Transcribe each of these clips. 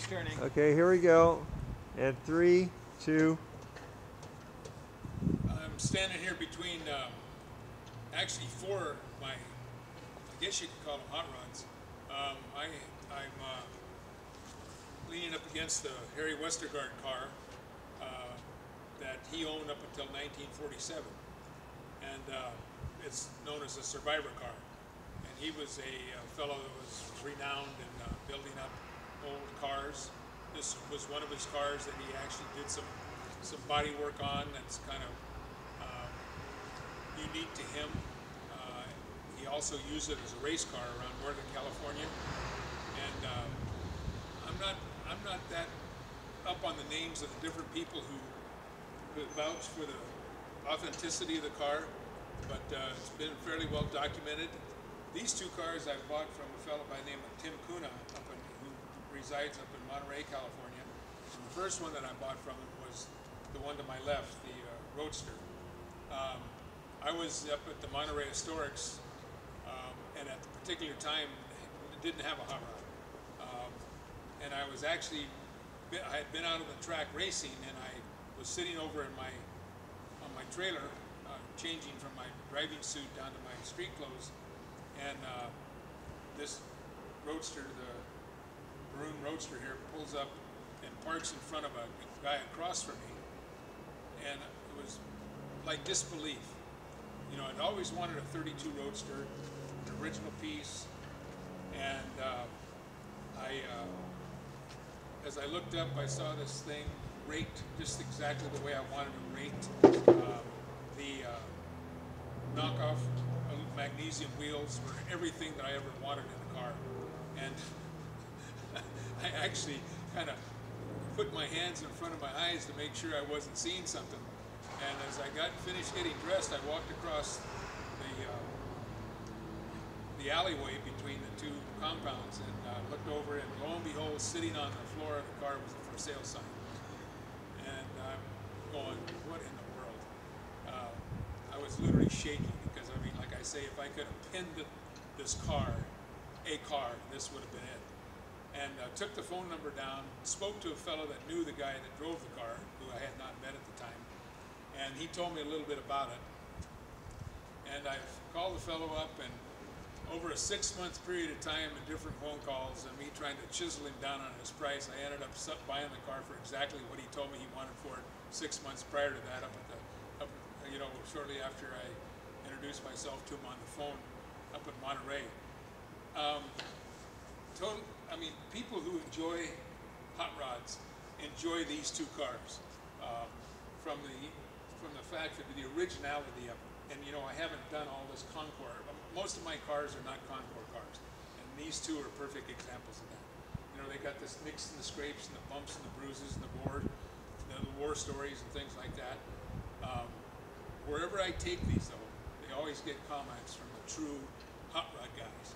camera's turning. Okay, here we go. And three, two. I'm standing here between um, actually four of my, I guess you could call them hot rods. Um, I, I'm uh, leaning up against the Harry Westergard car uh, that he owned up until 1947. And uh, it's known as a survivor car. And he was a uh, fellow that was renowned in uh, building up old cars. This was one of his cars that he actually did some some body work on. That's kind of um, unique to him. Uh, he also used it as a race car around Northern California. And uh, I'm not I'm not that up on the names of the different people who, who vouch for the authenticity of the car, but uh, it's been fairly well documented. These two cars I bought from a fellow by the name of Tim Kuna, resides up in Monterey, California. And the first one that I bought from him was the one to my left, the uh, Roadster. Um, I was up at the Monterey Historics, um, and at the particular time, didn't have a hot rod. Um, and I was actually, I had been out of the track racing, and I was sitting over in my, on my trailer, uh, changing from my driving suit down to my street clothes, and uh, this roadster, the maroon roadster here, pulls up and parks in front of a guy across from me, and it was like disbelief. You know, I'd always wanted a 32 Roadster, an original piece, and uh, I, uh, as I looked up, I saw this thing raked just exactly the way I wanted it raked. Um, the uh, knockoff uh, magnesium wheels were everything that I ever wanted in a car, and I actually kind of put my hands in front of my eyes to make sure I wasn't seeing something. And as I got finished getting dressed, I walked across the uh, the alleyway between the two compounds and uh, looked over, and lo and behold, sitting on the floor of the car was a for sale sign. And I'm going, what in the world? Uh, I was literally shaking because I mean, like I say, if I could have pinned this car, a car, this would have been it. And uh, took the phone number down, spoke to a fellow that knew the guy that drove the car, who I had not met at the time, and he told me a little bit about it. And I called the fellow up, and over a six-month period of time and different phone calls, and me trying to chisel him down on his price, I ended up buying the car for exactly what he told me he wanted for it six months prior to that, up at the, up, you know, shortly after I introduced myself to him on the phone up in Monterey. Um, total, I mean, people who enjoy hot rods enjoy these two cars um, from the from the fact of the originality of it. And you know, I haven't done all this Concours. Most of my cars are not Concours cars, and these two are perfect examples of that. You know, they got this mix and the scrapes and the bumps and the bruises and the war, the war stories and things like that. Um, wherever I take these, though, they always get comments from the true hot rod guys.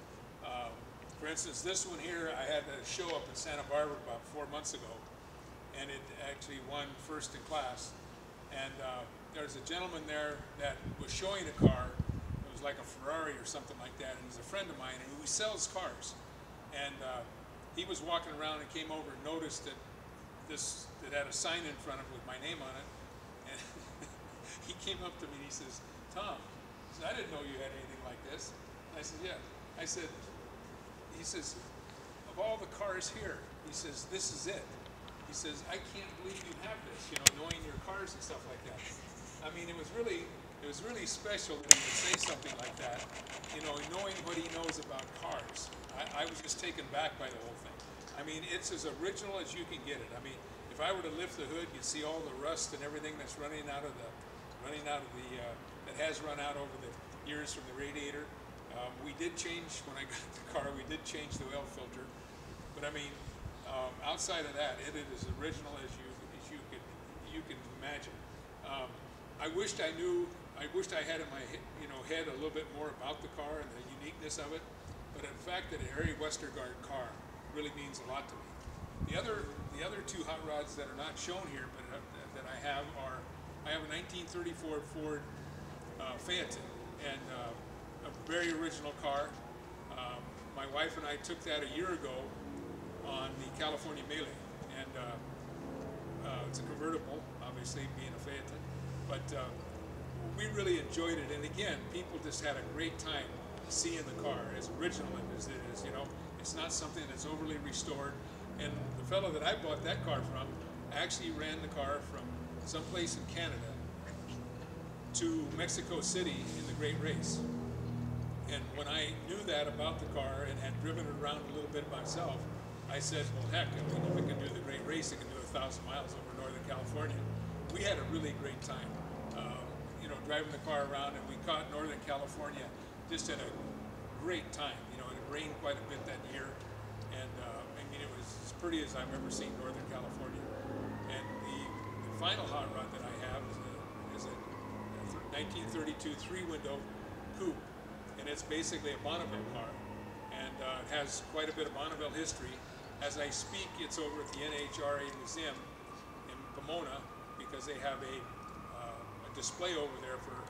Um, for instance, this one here, I had a show up in Santa Barbara about four months ago, and it actually won first in class. And uh, there's a gentleman there that was showing a car. It was like a Ferrari or something like that, and he's a friend of mine, and he sells cars. And uh, he was walking around and came over and noticed that this that had a sign in front of it with my name on it, and he came up to me and he says, "Tom, he said, I didn't know you had anything like this." And I said, "Yeah." I said, he says, of all the cars here, he says, this is it. He says, I can't believe you have this, you know, knowing your cars and stuff like that. I mean, it was really, it was really special that he would say something like that, you know, knowing what he knows about cars. I, I was just taken back by the whole thing. I mean, it's as original as you can get it. I mean, if I were to lift the hood, you'd see all the rust and everything that's running out of the, running out of the, uh, that has run out over the years from the radiator. Um, we did change, when I got the car, we did change the oil filter. But I mean, um, outside of that, it is as original as you, as you could, you can imagine. Um, I wished I knew, I wished I had in my, you know, head a little bit more about the car and the uniqueness of it. But in fact, that a Harry Westergard car really means a lot to me. The other, the other two hot rods that are not shown here, but uh, that I have are, I have a 1934 Ford uh, Phaeton, and uh, very original car. Um, my wife and I took that a year ago on the California Mille, and uh, uh, it's a convertible, obviously being a Phaeton, but uh, we really enjoyed it. And again, people just had a great time seeing the car, as original as it is. You know, it's not something that's overly restored. And the fellow that I bought that car from actually ran the car from someplace in Canada to Mexico City in the Great Race. And when I knew that about the car and had driven it around a little bit myself, I said, well, heck, I mean, if it can do the Great Race, it can do a thousand miles over Northern California. We had a really great time, um, you know, driving the car around, and we caught Northern California just at a great time. You know, it rained quite a bit that year, and uh, I mean, it was as pretty as I've ever seen Northern California. And the, the final hot rod that I have is a, is a 1932 three-window coupe, and it's basically a Bonneville car, and uh, it has quite a bit of Bonneville history. As I speak, it's over at the NHRA Museum in Pomona because they have a, uh, a display over there for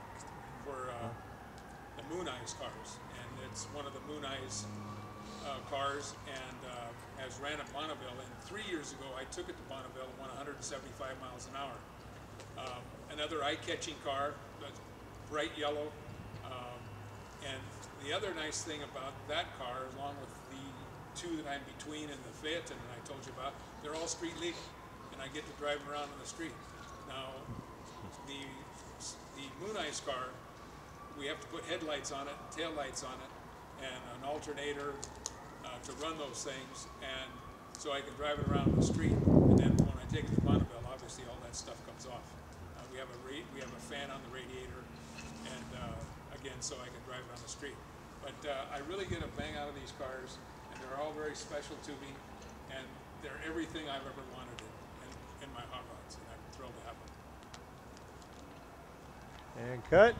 for uh, the Moon Eyes cars, and it's one of the Moon Eyes uh, cars, and uh, has ran at Bonneville. And three years ago, I took it to Bonneville and went 175 miles an hour. Um, another eye-catching car, bright yellow. And the other nice thing about that car, along with the two that I'm between and the Phaeton that I told you about, they're all street legal, and I get to drive them around on the street. Now, the the Moon Eyes car, we have to put headlights on it, tail lights on it, and an alternator uh, to run those things, and so I can drive it around the street. And then when I take it to Bonneville, obviously all that stuff comes off. Uh, we have a we have a fan on the radiator, and uh, again, so I can drive on the street. But uh, I really get a bang out of these cars, and they're all very special to me, and they're everything I've ever wanted in, in, in my hot rods, and I'm thrilled to have them. And cut.